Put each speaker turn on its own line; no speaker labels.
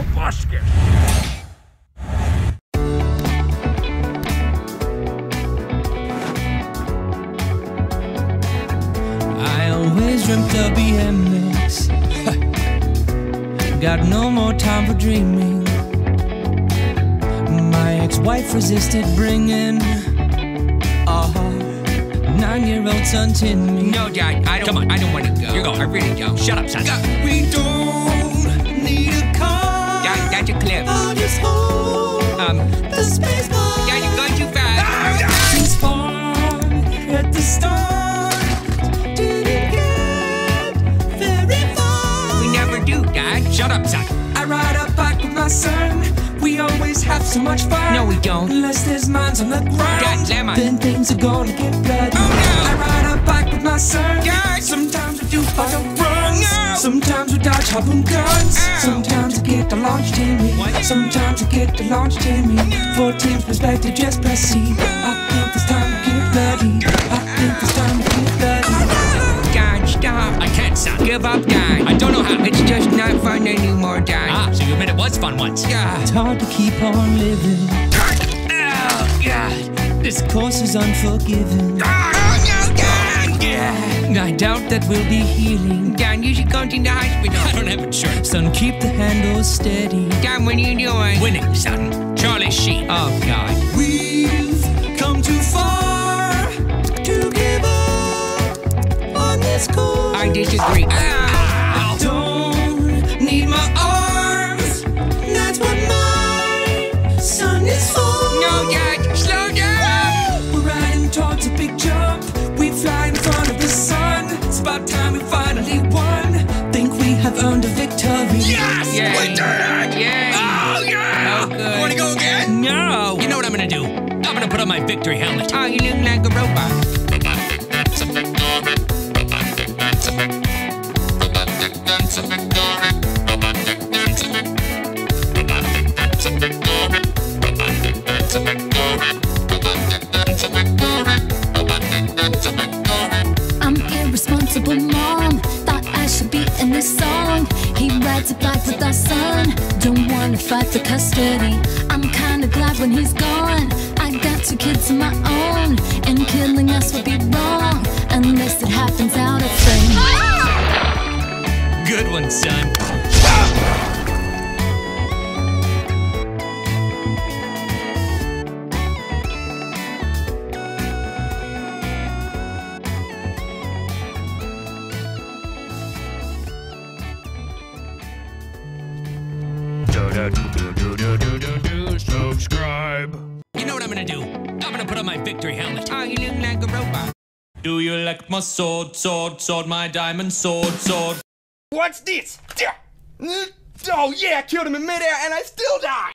o
I always dreamt of BMX. Got no more time for dreaming. My ex-wife resisted bringing nine-year-old son to me.
No, Dad, I don't. Come on, I don't want to go. You're going. I really don't. Shut up, son.
We don't.
Shut up, son.
I ride a bike with my son. We always have so much fun.
No, we don't.
Unless there's mines on the ground.
God damn it.
Then things are gonna get bloody.
Oh, no.
I ride a bike with my son.
God.
Sometimes we do auto runs.
No.
Sometimes we dodge harpoon guns.
Ow.
Sometimes we get the launch Timmy.
What?
Sometimes we get the launch Timmy. For teams perspective, just press C. I think it's time to get bloody.
Not fun anymore, Dad.
Ah, so you admit it was fun once.
Yeah.
It's hard to keep on living.
Oh, God.
This course is unforgiving.
Oh, no, Dad.
Yeah, I doubt that we'll be healing.
Dad, you should go to the hospital.
I don't have insurance.
Son, keep the handles steady.
Dad, what are you doing?
Winning, son. Charlie Sheen.
Oh, God.
We've come too far to give up on this course.
I disagree. Ah.
Have earned a victory.
Yes!
Yeah.
We did it!
Yeah.
Oh, yeah!
Oh, good.
Want to go again?
No.
You know what I'm gonna do? I'm gonna put on my victory helmet.
Oh, you look like a robot.
I'm irresponsible mom. I be in this song. He rides a bike with our son. Don't wanna fight for custody. I'm kinda glad when he's gone. I got two kids of my own, and killing us would be wrong unless it happens out of frame.
Good one, son.
Subscribe.
You know what I'm gonna do? I'm gonna put on my victory helmet.
Oh, you look like a robot.
Do you like my sword, sword, sword, my diamond sword, sword?
What's this? Oh yeah, I killed him in midair and I still die!